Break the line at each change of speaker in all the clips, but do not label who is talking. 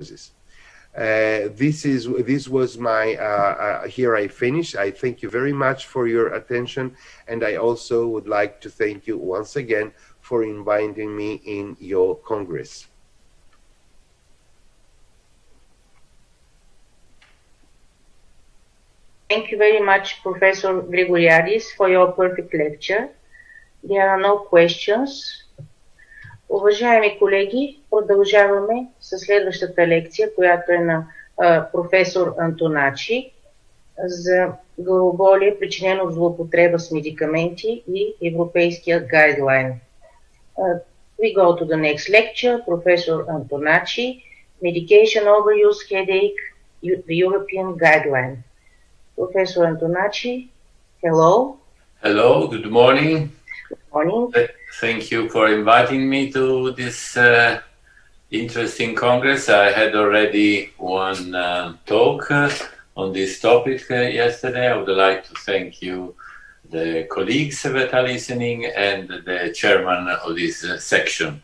Uh, this is this was my uh, uh, here I finish. I thank you very much for your attention, and I also would like to thank you once again for inviting me in your congress.
Thank you very much, Professor Grigoriadis, for your perfect lecture. There are no questions. Уважаеми колеги, продължаваме с следващата лекция, която е на а, професор Антоначи за главоболие, причинено от злоупотреба с медикаменти и европейския гайдлайн. Uh, we go to the next lecture, Professor Antonacci, Medication Overuse Headache, the European Guideline. Professor Antonacci, hello.
Hello, good morning.
Good morning.
Thank you for inviting me to this uh, interesting congress. I had already one uh, talk on this topic uh, yesterday. I would like to thank you, the colleagues that are listening, and the chairman of this uh, section.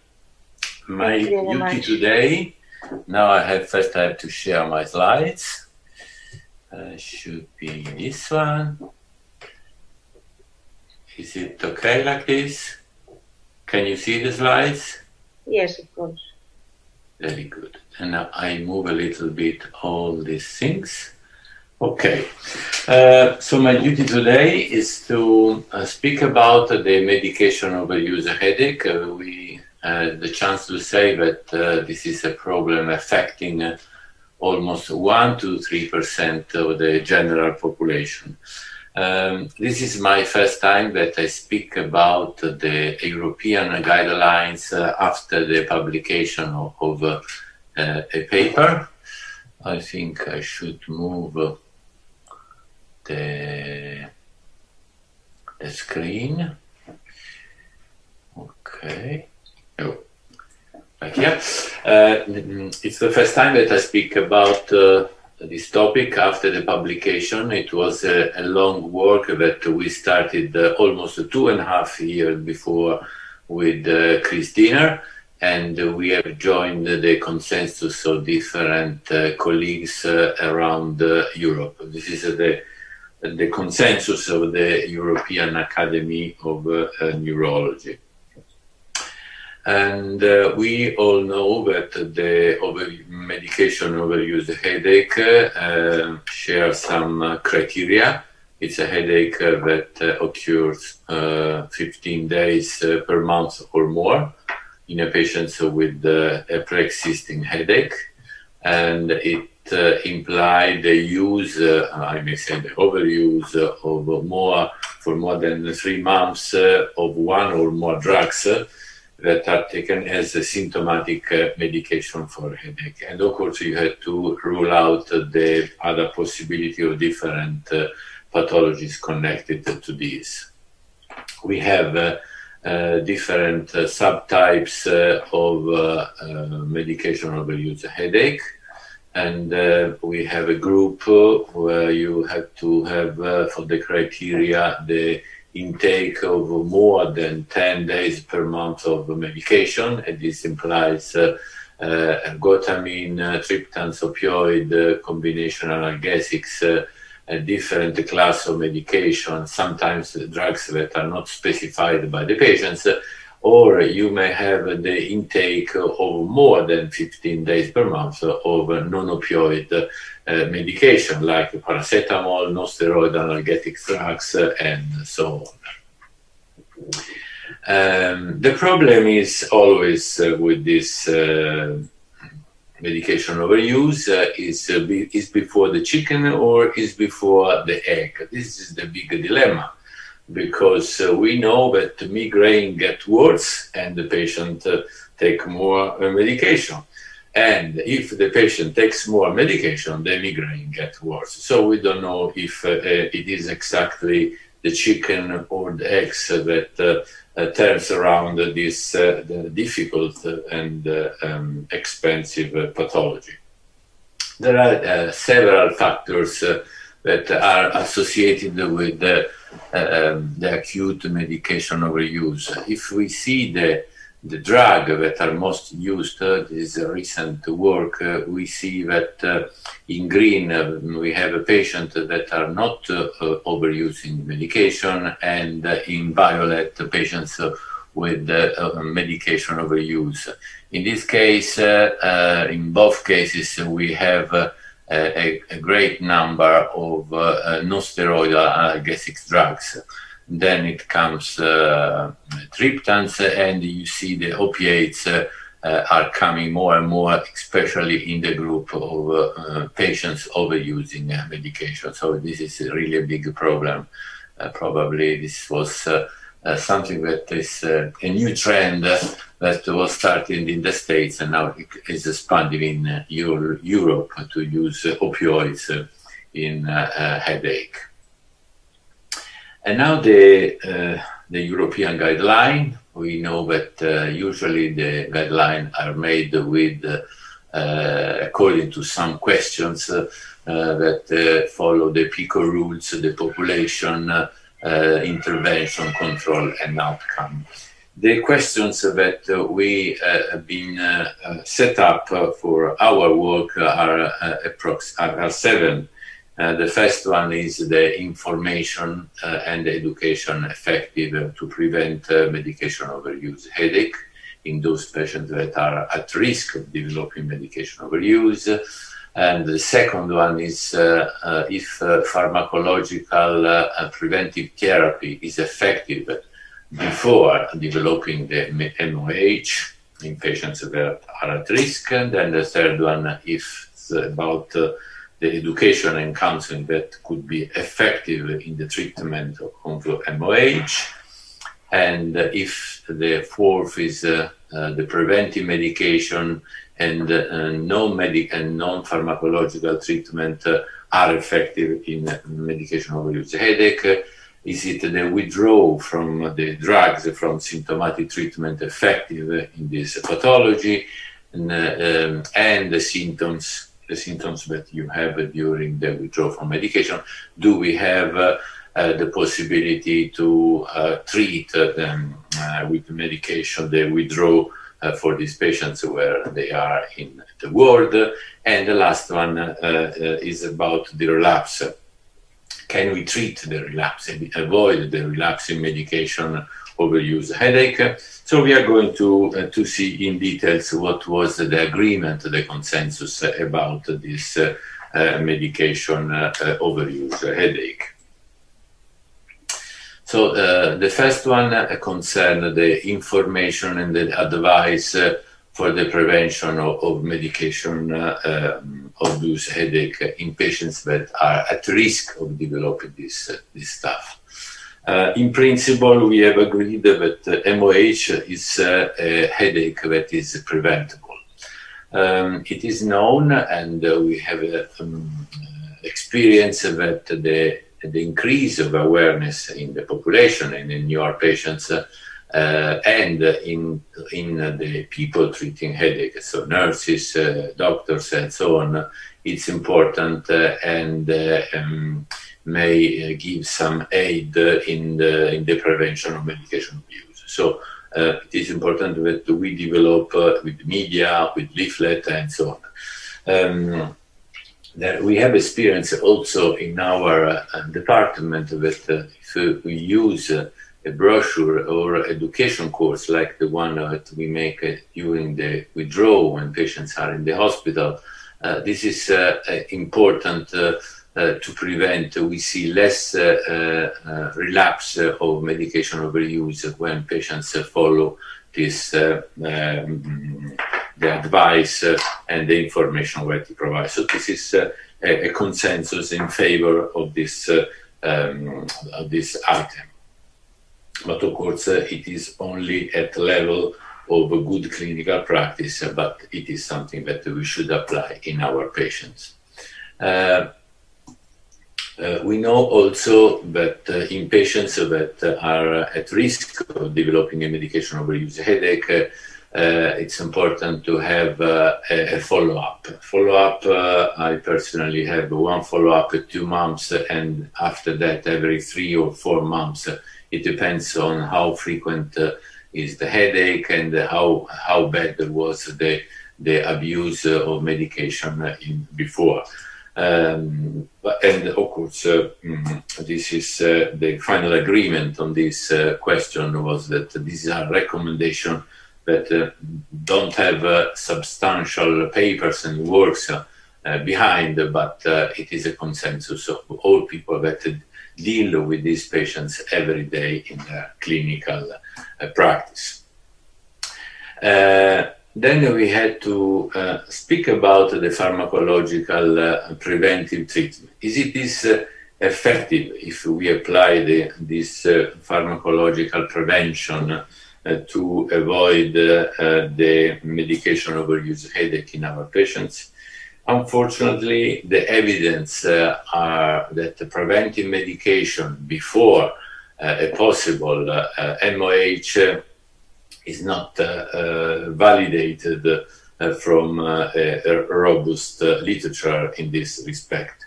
My duty
much.
today, now I have first I have to share my slides. Uh, should be this one. Is it okay like this? Can you see the slides?
Yes, of course.
Very good. And now I move a little bit all these things. Okay. Uh, so my duty today is to uh, speak about the medication overuse headache. Uh, we had the chance to say that uh, this is a problem affecting uh, almost 1 to 3% of the general population. Um, this is my first time that I speak about the European guidelines uh, after the publication of, of uh, a paper. I think I should move the, the screen. Okay. Oh. Like here. Uh, it's the first time that I speak about uh, this topic after the publication. It was a, a long work that we started uh, almost two and a half years before with uh, Chris and we have joined the consensus of different uh, colleagues uh, around uh, Europe. This is the the consensus of the European Academy of uh, Neurology. And uh, we all know that the over medication overuse headache uh, shares some uh, criteria. It's a headache that uh, occurs uh, 15 days per month or more in a patient with a pre-existing headache, and it uh, the use, I may say, the overuse of more for more than three months of one or more drugs. That are taken as a symptomatic uh, medication for headache. And of course, you had to rule out the other possibility of different uh, pathologies connected to this. We have uh, uh, different uh, subtypes uh, of medication overuse headache. And we have a group where you have to have for the criteria the intake of more than 10 days per month of medication. And this implies uh, uh, ergotamine, uh, triptans, opioid, uh, combination analgesics, uh, a different class of medication, sometimes drugs that are not specified by the patients, uh, or you may have the intake of more than 15 days per month of non-opioid uh, medication like paracetamol, non-steroid analgetic drugs, and so on. Um, the problem is always uh, with this uh, medication overuse uh, is uh, be, is before the chicken or is before the egg. This is the big dilemma because uh, we know that migraine get worse and the patient uh, take more uh, medication. And if the patient takes more medication, the migraine get worse. So we don't know if uh, uh, it is exactly the chicken or the eggs that uh, turns around this difficult and um, expensive pathology. There are several factors that are associated with the, um, the acute medication overuse. If we see the the drug that are most used, uh, this recent work, uh, we see that uh, in green uh, we have a patient that are not uh, uh, overusing medication, and in violet patients with medication overuse. In this case, in both cases, we have a, a, great number of non-steroidal analgesic drugs then it comes uh, triptans, and you see the opiates uh, uh, are coming more and more, especially in the group of uh, patients overusing medication. So this is really a big problem. probably this was something that is a new trend that was started in the States and now it is expanding in Europe to use opioids in headache. And now the, uh, the European guideline. We know that uh, usually the guidelines are made with, uh, according to some questions uh, that uh, follow the PICO rules, the population uh, intervention, control, and outcome. The questions that we have been set up for our work are, are seven. Uh, the first one is the information uh, and education effective to prevent uh, medication overuse headache in those patients that are at risk of developing medication overuse. And the second one is uh, uh, if pharmacological preventive therapy is effective before developing the MOH in patients that are at risk. And then the third one, it's about the education and counseling that could be effective in the treatment of MOH. And if the fourth is uh, uh, the preventive medication and uh, non-medic and non-pharmacological treatment uh, are effective in medication overuse headache. Is it the withdrawal from the drugs from symptomatic treatment effective in this pathology and, uh, um, and the symptoms the symptoms that you have during the withdrawal from medication? Do we have uh, uh, the possibility to uh, treat them with the medication the withdrawal for these patients where they are in the world. And the last one is about the relapse. Can we treat the relapse, avoid the relapse in medication overuse headache? So we are going to uh, to see in details what was the agreement, the consensus about this uh, uh, medication uh, uh, overuse headache. So uh, the first one concerns the information and the advice for the prevention of, of medication um, of use headache in patients that are at risk of developing this this stuff. Uh, in principle, we have agreed that MOH is uh, a headache that is preventable. Um, it is known, and uh, we have um, experience that the, the increase of awareness in the population and in your patients uh, and in in the people treating headaches, so nurses, uh, doctors, and so on. It's important, uh, and um, may uh, give some aid in the, in the prevention of medication abuse. So uh, it is important that we develop uh, with media, with leaflet, and so on. Um, that we have experience also in our uh, department that uh, if we use uh, a brochure or education course like the one that we make during the withdrawal when patients are in the hospital, this is important uh, to prevent, we see less uh, uh, relapse of medication overuse when patients follow this um, the advice and the information that we provide. So this is a, a, consensus in favor of this um, of this item. But of course, it is only at the level of a good clinical practice, but it is something that we should apply in our patients. Uh, uh, we know also that uh, in patients that uh, are at risk of developing a medication overuse headache, uh, it's important to have uh, a, follow-up. Follow-up, uh, I personally have one follow-up at two months, and after that, every three or four months. it depends on how frequent is the headache and how how bad was the the abuse of medication in, before. Um, and of course, uh, this is uh, the final agreement on this uh, question was that this is a recommendation that uh, don't have uh, substantial papers and works uh, behind, but it is a consensus of all people that deal with these patients every day in their clinical practice. Then we had to uh, speak about the pharmacological uh, preventive treatment. Is it this uh, effective if we apply the, this pharmacological prevention to avoid the medication overuse headache in our patients? Unfortunately, the evidence uh, are that the preventive medication before uh, a possible uh, MOH is not uh, uh, validated uh, from a, robust literature in this respect.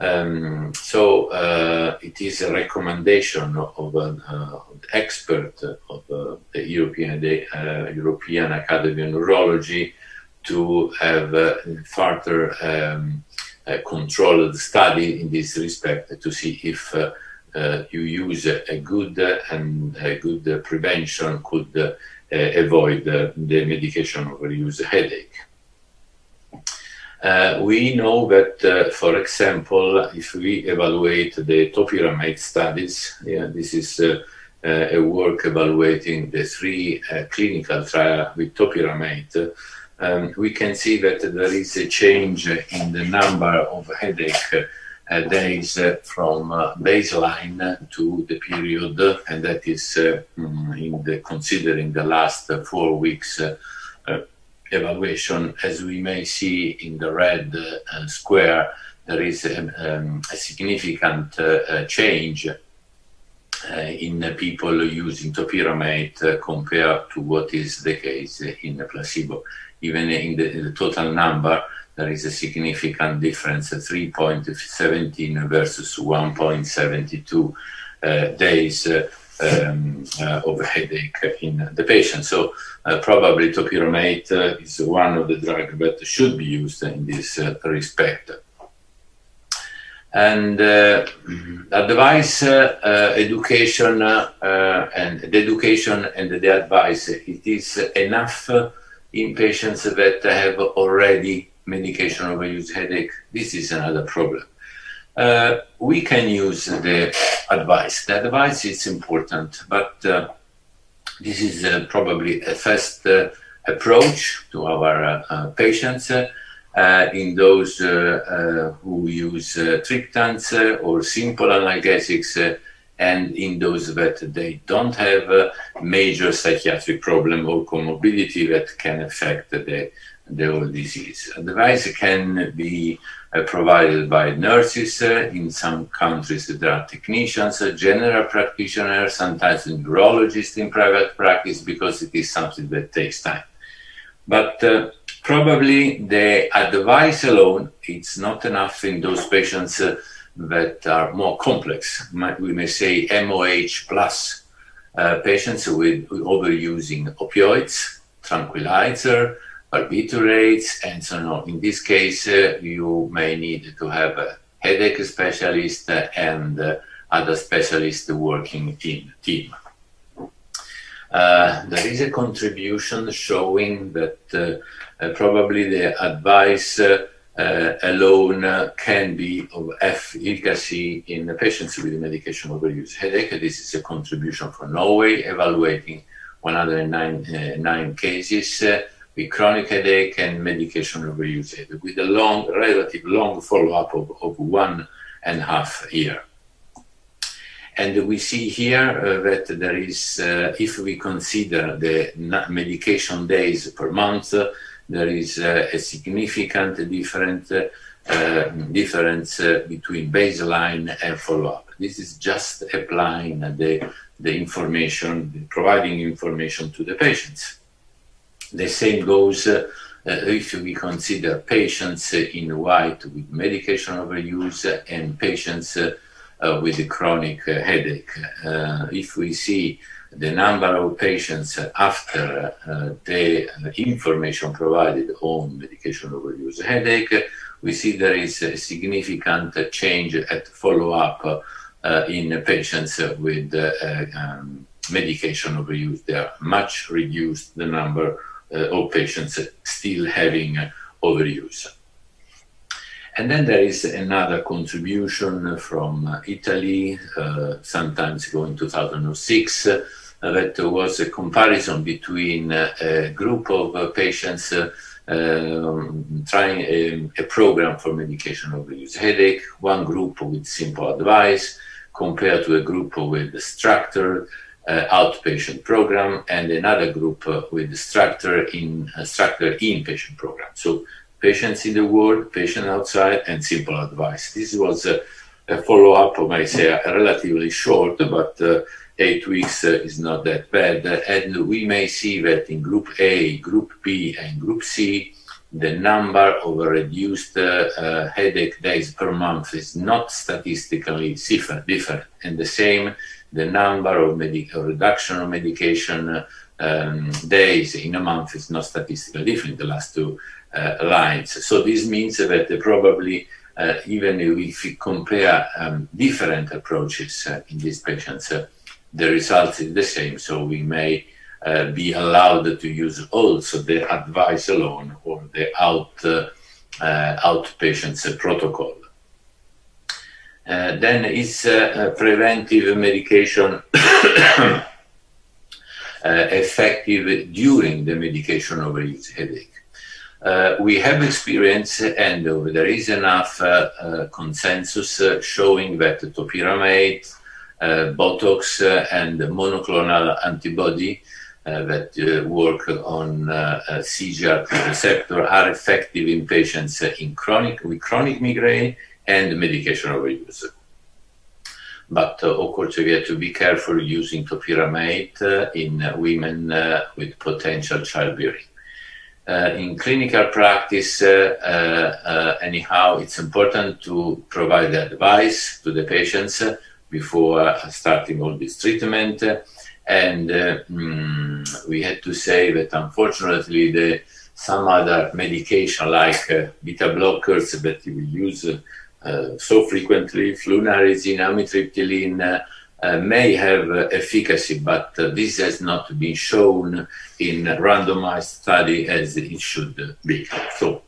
Um, so uh, it is a recommendation of an uh, expert of uh, the European, European Academy of Neurology to have further um, controlled study in this respect to see if uh, you use a good and a good prevention could uh, avoid the medication overuse headache. Uh, we know that, uh, for example, if we evaluate the topiramate studies, yeah, this is uh, a work evaluating the three clinical trials with topiramate, um, we can see that there is a change in the number of headache uh, days uh, from uh, baseline to the period, and that is mm, in the, considering the last four weeks evaluation. As we may see in the red square, there is um, um, a significant change uh, in the people using topiramate uh, compared to what is the case in the placebo. Even in the, in the total number, there is a significant difference, 3.17 versus 1.72 uh, days uh, um, uh, of headache in the patient. So uh, probably topiramate uh, is one of the drugs that should be used in this respect. And advice, education, and the education and the advice, it is enough in patients that have already medication overuse headache, this is another problem. Uh, we can use the advice. The advice is important, but uh, this is uh, probably a first uh, approach to our uh, uh, patients. in those who use triptans or simple analgesics, and in those that they don't have major psychiatric problem or comorbidity that can affect the the whole disease. Advice can be provided by nurses. Uh, in some countries, there are technicians, uh, general practitioners, sometimes neurologists in private practice because it is something that takes time. But uh, probably the advice alone, it's not enough in those patients that are more complex. We may say MOH plus uh, patients with overusing opioids, tranquilizer, barbiturates, and so on. In this case, uh, you may need to have a headache specialist and uh, other specialists working in team. Uh, there is a contribution showing that uh, uh, probably the advice uh, alone can be of efficacy in patients with medication overuse headache. This is a contribution from Norway evaluating 109 cases with chronic headache and medication overuse with a long, relative long follow-up of, of one and a half year. And we see here uh, that there is, uh, if we consider the medication days per month, uh, there is uh, a significant different, uh, difference uh, between baseline and follow-up. This is just applying the, the information, providing information to the patients. The same goes uh, if we consider patients in white with medication overuse and patients uh, with chronic headache. Uh, if we see the number of patients after uh, the information provided on medication overuse headache, we see there is a significant change at follow-up uh, in patients with uh, um, medication overuse. They are much reduced the number uh, of patients still having overuse. And then there is another contribution from Italy, uh, sometimes in 2006, uh, that was a comparison between uh, a group of patients um, trying a, a, program for medication overuse headache, one group with simple advice compared to a group with structured uh, outpatient program and another group uh, with structured in uh, structured inpatient program. So patients in the ward, patient outside, and simple advice. This was a, a follow-up I say, relatively short, but uh, eight weeks uh, is not that bad. And we may see that in Group A, Group B, and Group C, the number of reduced uh, uh, headache days per month is not statistically different. And the same, the number of reduction of medication um, days in a month is not statistically different, the last two uh, lines. So this means that probably uh, even if we compare um, different approaches uh, in these patients, the result is the same. So we may uh, be allowed to use also the advice alone or the out uh, outpatients protocol. Uh, then is uh, preventive medication effective during the medication overuse headache? Uh, we have experience and uh, there is enough uh, consensus showing that topiramate uh, Botox uh, and monoclonal antibody uh, that work on CGRP receptor are effective in patients in chronic with chronic migraine and medication overuse. But of course, we have to be careful using topiramate in women with potential childbearing. Uh, in clinical practice, uh, uh, anyhow, it's important to provide the advice to the patients before starting all this treatment. And uh, mm, we had to say that unfortunately, the, some other medication like uh, beta blockers that we use uh, so frequently, flunarizine, amitriptyline, uh, may have uh, efficacy, but uh, this has not been shown in a randomized study as it should be. So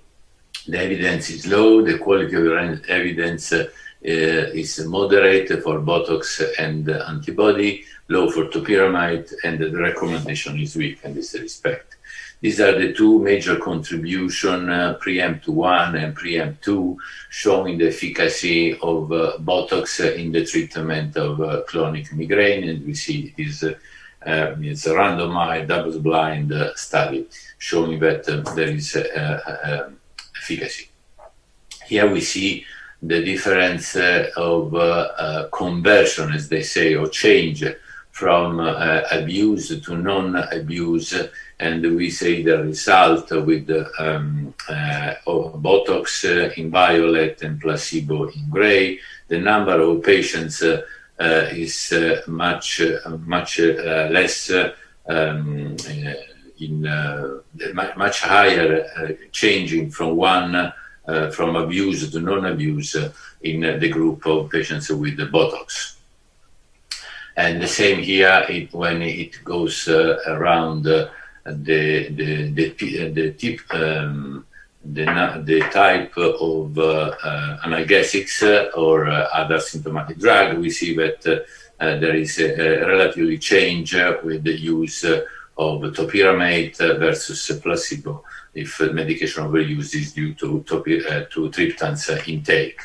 the evidence is low, the quality of the evidence uh, is moderate for Botox and antibody, low for topiramate, and the recommendation is weak in this respect. These are the two major contribution, uh, preempt 1 and preempt 2, showing the efficacy of uh, Botox in the treatment of uh, chronic migraine. And we see this uh, it's a randomized, double-blind uh, study showing that uh, there is efficacy. Here we see the difference of conversion, as they say, or change from abuse to non-abuse, and we say the result with um, Botox in violet and placebo in gray. The number of patients is much much less um, in much higher changing from one uh, from abuse to non-abuse uh, in the group of patients with the Botox. And the same here it, when it goes uh, around the, the, the, the tip, um, the, the type of uh, uh, analgesics uh, or other symptomatic drug, we see that there is a, a relatively change with the use of topiramate versus placebo if medication overuse is due to, uh, to triptans intake.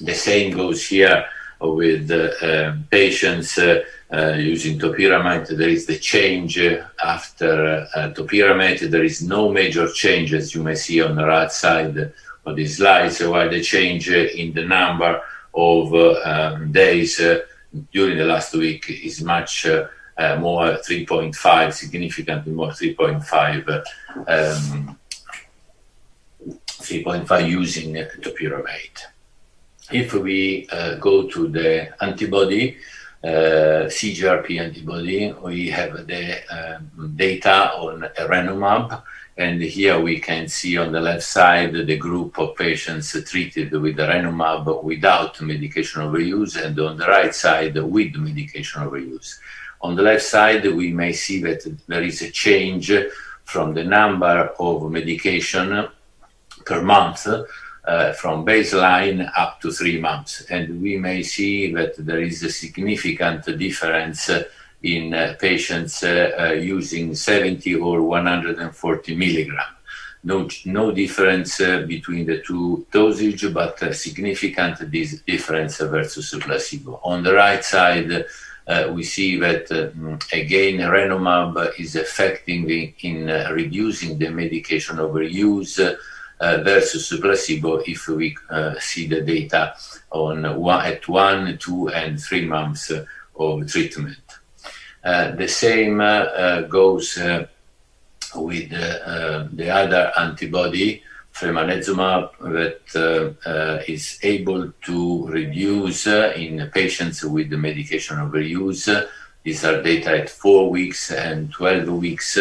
The same goes here with uh, patients uh, uh, using topiramate. There is the change after uh, topiramate. There is no major change, as you may see on the right side of the slide, so while the change in the number of um, days during the last week is much uh, more 3.5, significantly more 3.5, um, 3.5 using topiramate. If we uh, go to the antibody, uh, CGRP antibody. We have the um, data on Erenumab, and here we can see on the left side the group of patients treated with Erenumab without medication overuse, and on the right side with medication overuse. On the left side, we may see that there is a change from the number of medication per month uh, from baseline up to three months. And we may see that there is a significant difference in uh, patients uh, using 70 or 140 milligram. No, no difference between the two dosage, but a significant difference versus placebo. On the right side, uh, we see that uh, again Erenumab is effective in, in uh, reducing the medication overuse uh, versus placebo if we uh, see the data on one, at one, two, and three months uh, of treatment. the same goes with the other antibody, fremanezumab, that uh, is able to reduce uh, in patients with the medication overuse. These are data at four weeks and 12 weeks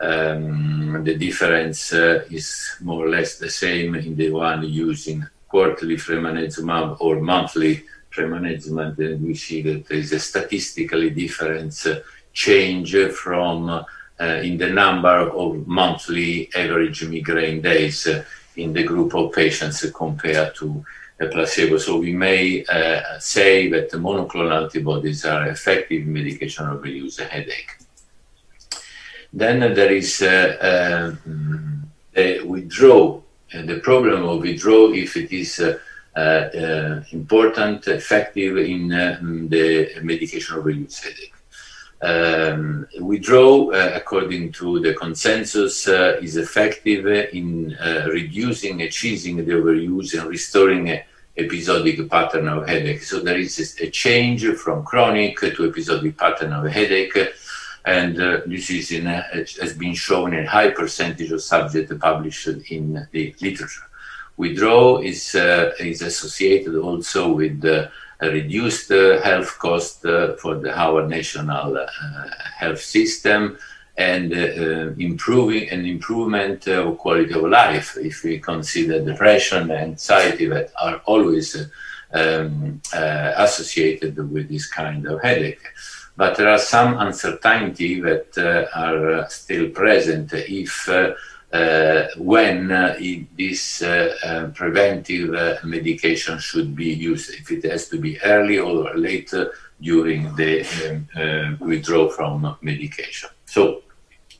um, the difference uh, is more or less the same in the one using quarterly fremanezumab or monthly fremanezumab. And we see that there is a statistically different uh, change from uh, in the number of monthly average migraine days uh, in the group of patients compared to placebo. So we may uh, say that the monoclonal antibodies are effective medication overuse headache. Then there is uh, um, the withdrawal, and the problem of withdrawal if it is uh, uh, important, effective in the medication overuse headache. Um, withdrawal, uh, according to the consensus, uh, is effective in uh, reducing, achieving the overuse and restoring a episodic pattern of headache. So there is a change from chronic to episodic pattern of headache and uh, this is in a, has been shown in high percentage of subjects published in the literature. Withdrawal is, uh, is associated also with uh, a reduced uh, health cost uh, for the, our national health system and improving an improvement of quality of life if we consider depression and anxiety that are always um, associated with this kind of headache but there are some uncertainty that uh, are uh, still present if uh, uh, when uh, this uh, preventive medication should be used, if it has to be early or late during the um, withdrawal from medication. So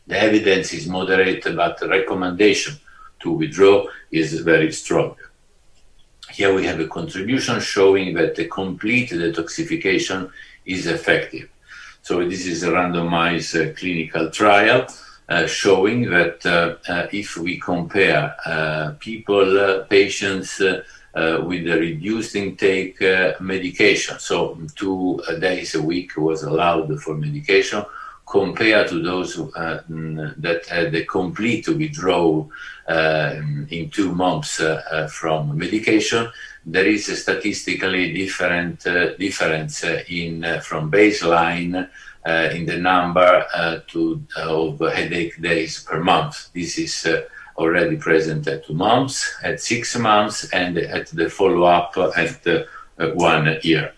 the evidence is moderate, but the recommendation to withdraw is very strong. Here we have a contribution showing that the complete detoxification is effective. So this is a randomized uh, clinical trial uh, showing that uh, if we compare people, patients with a reduced intake medication, so two days a week was allowed for medication, compared to those uh, that had a complete withdrawal uh, in two months uh, from medication, there is a statistically different uh, difference uh, in uh, from baseline in the number to, of headache days per month. This is already present at two months, at six months, and at the follow-up at one year.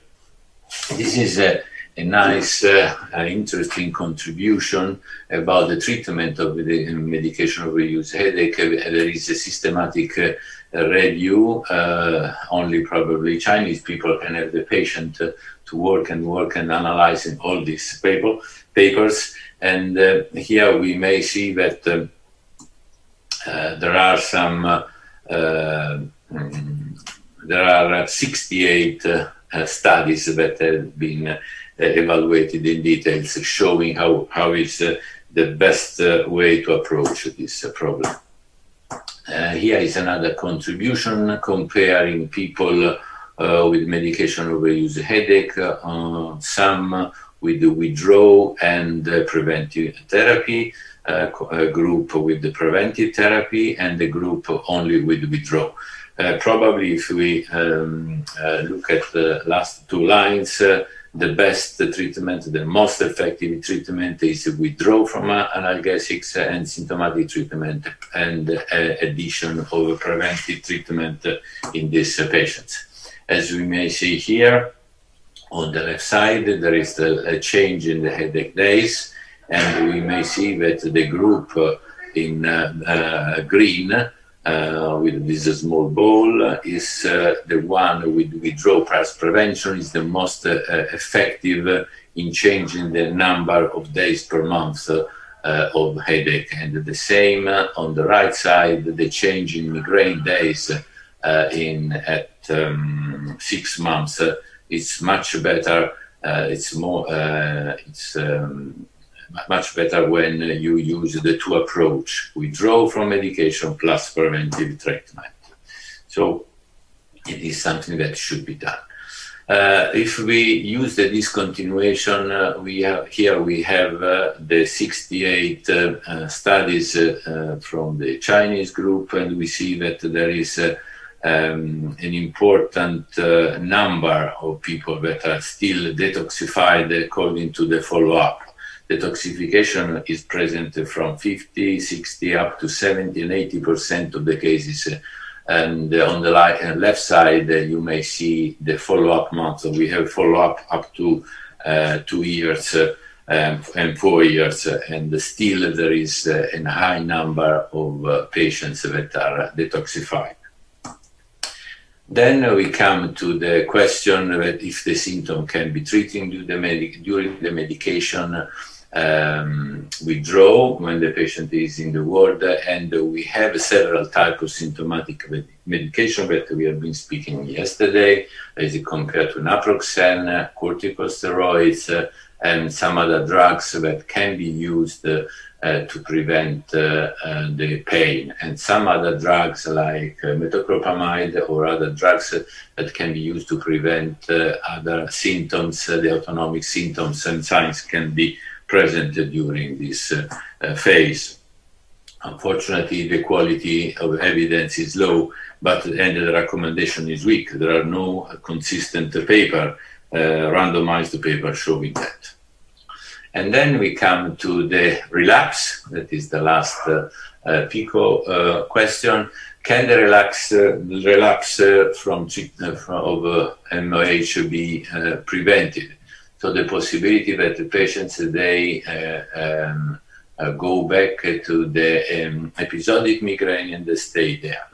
This is a a nice, uh, uh, interesting contribution about the treatment of the medication overuse headache. There is a systematic uh, review. Uh, only probably Chinese people can have the patient uh, to work and work and analyzing all these paper, papers. And uh, here we may see that um, there are some, mm, there are 68 studies that have been evaluated in details, showing how, how is uh, the best uh, way to approach this uh, problem. here is another contribution comparing people with medication overuse headache, some with the withdrawal and preventive therapy, uh, a group with the preventive therapy and a group only with withdrawal. Uh, probably if we um, uh, look at the last two lines, the best treatment, the most effective treatment is withdrawal from analgesics and symptomatic treatment and addition of preventive treatment in these patients. As we may see here, on the left side, there is a change in the headache days, and we may see that the group in uh, green uh, with this small ball is uh, the one with withdrawal price prevention is the most uh, effective in changing the number of days per month uh, of headache. And the same on the right side, the change in migraine days uh, in at um, six months is much better. it's more. it's um, much better when you use the two approach, withdraw from medication plus preventive treatment. So it is something that should be done. Uh, if we use the discontinuation, uh, we have here we have uh, the 68 uh, uh, studies uh, from the Chinese group, and we see that there is um, an important number of people that are still detoxified according to the follow-up detoxification is present from 50, 60, up to 70 and 80% of the cases. And on the left side, you may see the follow-up months. we have follow-up up to uh, two years uh, and four years, and still there is uh, a high number of uh, patients that are detoxified. Then we come to the question that if the symptom can be treated during the medication um, withdraw when the patient is in the ward, and we have several types of symptomatic med- medication that we have been speaking yesterday, as compared to naproxen, corticosteroids, uh, and some other drugs that can be used uh, uh, to prevent uh, uh, the pain, and some other drugs like uh, metoclopramide or other drugs that can be used to prevent other symptoms, the autonomic symptoms and signs can be present during this uh, uh, phase. Unfortunately, the quality of evidence is low, but and the recommendation is weak. There are no consistent paper, uh, randomized paper showing that. And then we come to the relapse. That is the last uh, uh, PICO uh, question. Can the relapse, relapse from, from of MOH be prevented? So the possibility that the patients they uh, um, uh, go back to the um, episodic migraine and they stay there.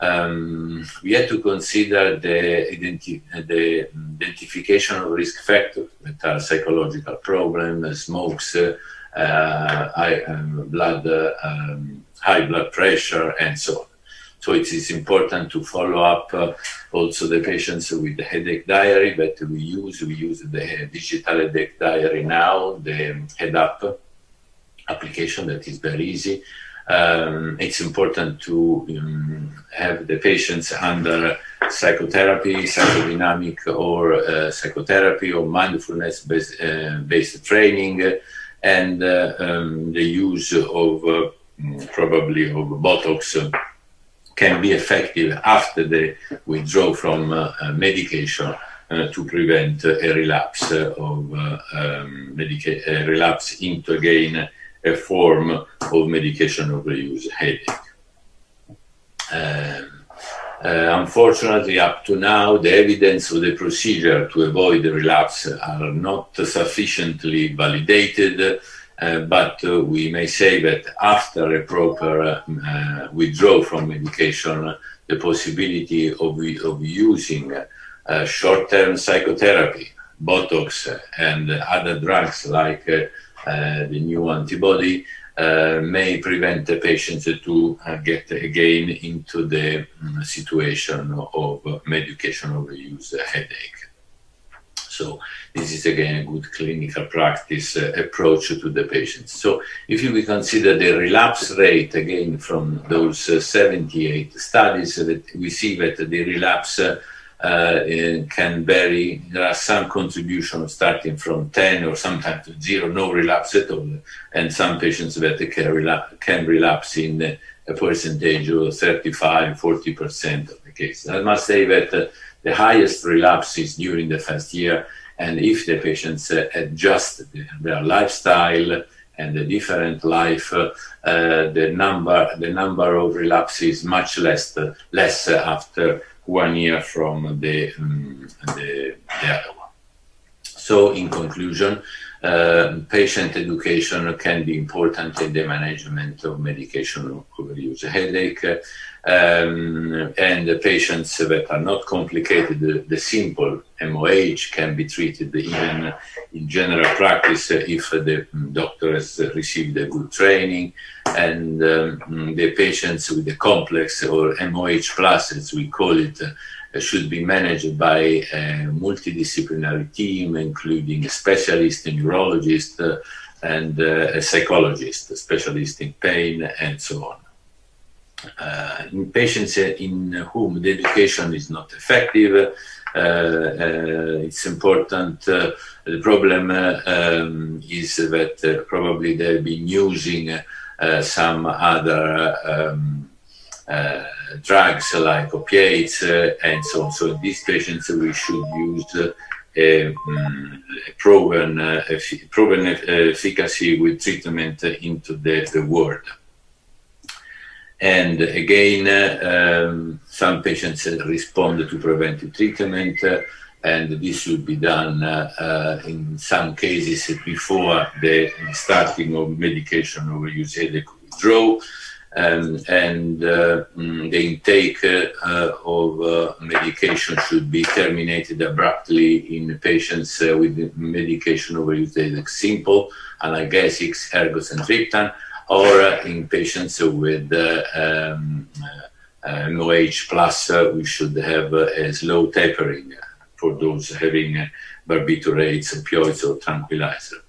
Um, we have to consider the, identi- the, identification of risk factors that are psychological problems, smokes, uh, high, um, blood, um, high blood pressure, and so on. So it is important to follow up uh, also the patients with the headache diary that we use. We use the digital headache diary now, the head up application that is very easy. Um, it's important to um, have the patients under psychotherapy, psychodynamic or uh, psychotherapy or mindfulness based, uh, based training and uh, um, the use of uh, probably of Botox can be effective after the withdrawal from uh, uh, medication uh, to prevent a relapse of um, medica- relapse into again a form of medication overuse headache. Um, uh, unfortunately, up to now, the evidence of the procedure to avoid the relapse are not sufficiently validated but uh, we may say that after a proper uh, withdrawal from medication, the possibility of, of using short-term psychotherapy, Botox, and other drugs like the new antibody uh, may prevent the patients to uh, get again into the um, situation of medication overuse headache. So this is again a good clinical practice uh, approach to the patients. So if we consider the relapse rate again from those uh, 78 studies, uh, that we see that the relapse uh, can vary. There are some contributions starting from 10 or sometimes to zero, no relapse at all, and some patients that can, can relapse in a percentage of 35, 40% of the cases. I must say that uh, the highest relapse is during the first year And if the patients uh, adjust their lifestyle and the different life, uh, uh, the number the number of relapses much less less after one year from the um, the, the other one. So, in conclusion, uh, patient education can be important in the management of medication overuse headache. Um, and the patients that are not complicated, the, the, simple MOH can be treated even in general practice if the doctor has received a good training. And um, the patients with the complex or MOH plus, as we call it, should be managed by a multidisciplinary team, including a specialist, a neurologist, uh, and uh, a psychologist, a specialist in pain, and so on. Uh, in patients in whom the education is not effective, uh, uh, it's important. Uh, the problem um, is that probably they've been using some other um, drugs like opiates uh, and so on. So in these patients, we should use uh, a, um, proven, uh, proven efficacy with treatment into the, the world. And again, um, some patients respond to preventive treatment, and this should be done uh, in some cases before the starting of medication or overuse headache withdrawal. Um, and uh, mm, the intake uh, of uh, medication should be terminated abruptly in patients uh, with medication overuse like simple analgesics, ergots, and triptan, or uh, in patients with uh, um, MOH plus, we should have a slow tapering for those having barbiturates, opioids, or tranquilizer.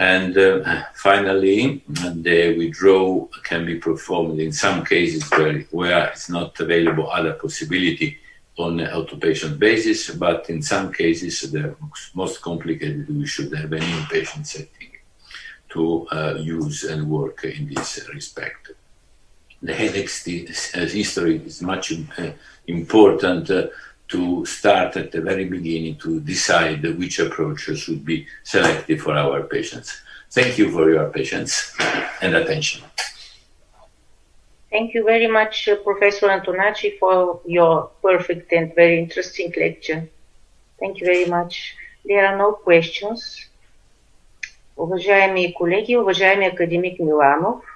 And uh, finally, the withdrawal can be performed in some cases where, where it's not available other possibility on an outpatient basis, but in some cases, the most complicated, we should have an inpatient setting to uh, use and work in this respect. The headache history is much uh, important uh, to start at the very beginning to decide which approach should be selected for our patients. Thank you for your patience and attention.
Thank you very much, uh, Professor Antonaci, for your perfect and very interesting lecture. Thank you very much. There are no questions. Уважаеми колеги, уважаеми академик Миланов,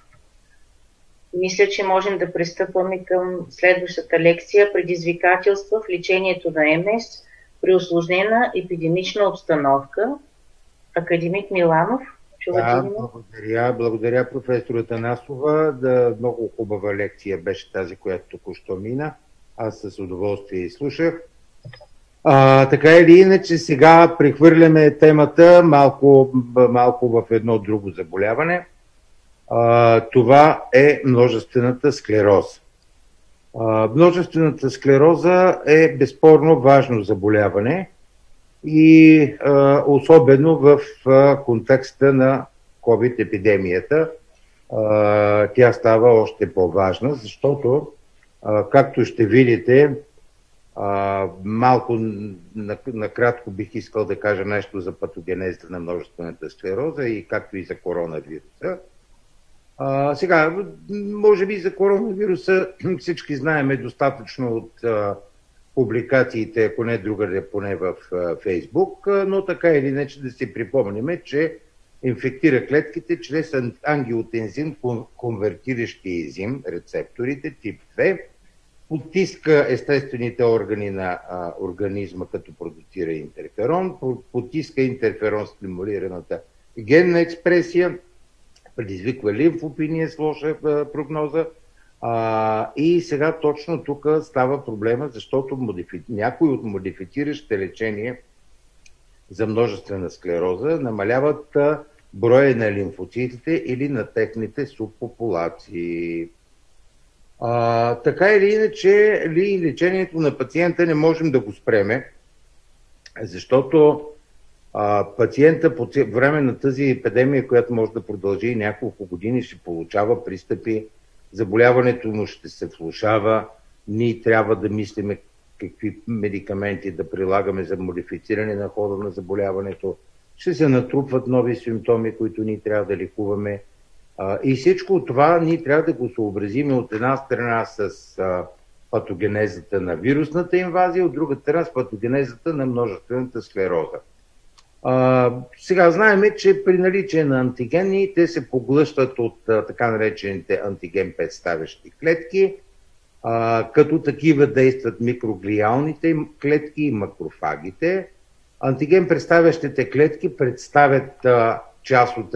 Мисля, че можем да пристъпваме към следващата лекция предизвикателства в лечението на МС при осложнена епидемична обстановка. Академик Миланов,
чувате да, ли благодаря, благодаря професор Танасова. Да, много хубава лекция беше тази, която току-що мина. Аз с удоволствие изслушах. А, така или иначе, сега прехвърляме темата малко, малко в едно друго заболяване – а, това е множествената склероза. А, множествената склероза е безспорно важно заболяване и а, особено в а, контекста на COVID-епидемията а, тя става още по-важна, защото, а, както ще видите, а, малко накратко бих искал да кажа нещо за патогенезата на множествената склероза и както и за коронавируса. А, сега, може би за коронавируса всички знаеме достатъчно от а, публикациите, ако не другаде, поне в а, Фейсбук, а, но така или иначе да си припомним, че инфектира клетките чрез ангиотензин конвертиращи езим, рецепторите тип 2, потиска естествените органи на а, организма, като продуцира интерферон, потиска интерферон стимулираната генна експресия, предизвиква лимфопиния с лоша прогноза. А, и сега точно тук става проблема, защото модифи... някои от модифициращите лечения за множествена склероза намаляват броя на лимфоцитите или на техните субпопулации. А, така или иначе, ли лечението на пациента не можем да го спреме, защото а, пациента по време на тази епидемия, която може да продължи няколко години, ще получава пристъпи, заболяването му ще се влушава, ние трябва да мислиме какви медикаменти да прилагаме за модифициране на хода на заболяването, ще се натрупват нови симптоми, които ни трябва да лекуваме. И всичко това ние трябва да го съобразим от една страна с патогенезата на вирусната инвазия, от друга страна с патогенезата на множествената склероза. А, сега знаем, че при наличие на антигени те се поглъщат от а, така наречените антиген представящи клетки, а, като такива действат микроглиалните клетки и макрофагите. Антиген представящите клетки представят а, част от